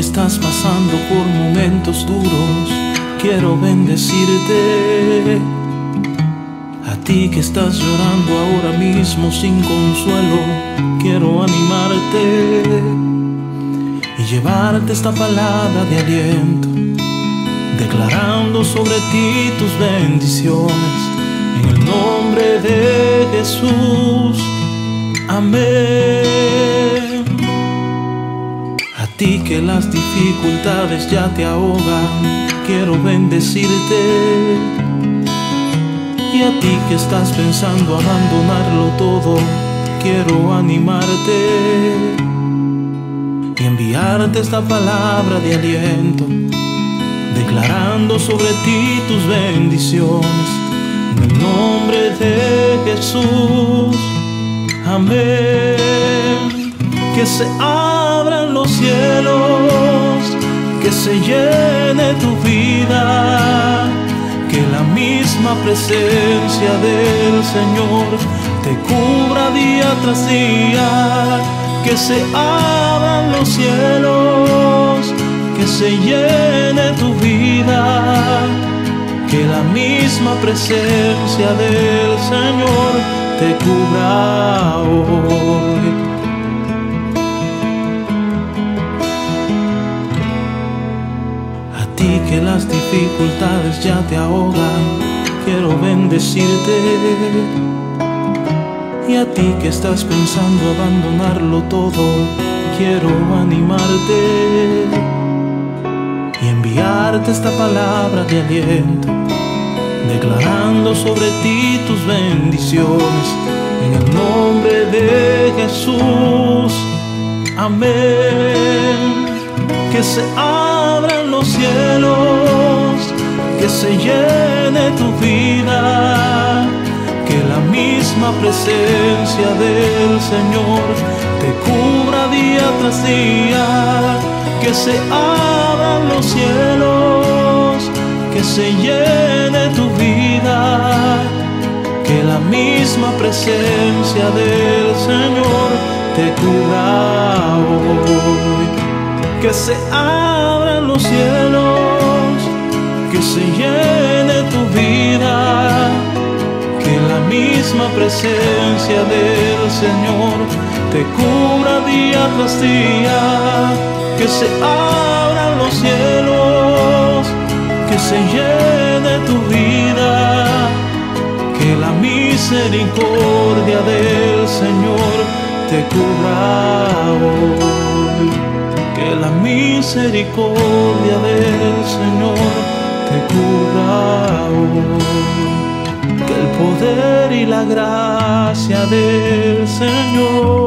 estás pasando por momentos duros, quiero bendecirte. A ti que estás llorando ahora mismo sin consuelo, quiero animarte y llevarte esta palabra de aliento, declarando sobre ti tus bendiciones en el nombre de Jesús. Amén. Que las dificultades ya te ahogan, quiero bendecirte. Y a ti que estás pensando abandonarlo todo, quiero animarte y enviarte esta palabra de aliento, declarando sobre ti tus bendiciones. En el nombre de Jesús. Amén. Que se los cielos, que se llene tu vida, que la misma presencia del Señor te cubra día tras día, que se abran los cielos, que se llene tu vida, que la misma presencia del Señor te cubra. Ti que las dificultades ya te ahogan, quiero bendecirte. Y a ti que estás pensando abandonarlo todo, quiero animarte y enviarte esta palabra de aliento declarando sobre ti tus bendiciones en el nombre de Jesús. Amén. Que se abran los cielos, que se llene tu vida, que la misma presencia del Señor te cubra día tras día, que se abran los cielos que se llene tu vida, que la misma presencia del Señor te cubra hoy, que se abran los cielos, que se llene tu vida, que la misma presencia del Señor te cubra día tras día, que se abran los cielos que se llene tu vida, que la misericordia del Señor te cubra misericordia del Señor te cubra hoy, que el poder y la gracia del Señor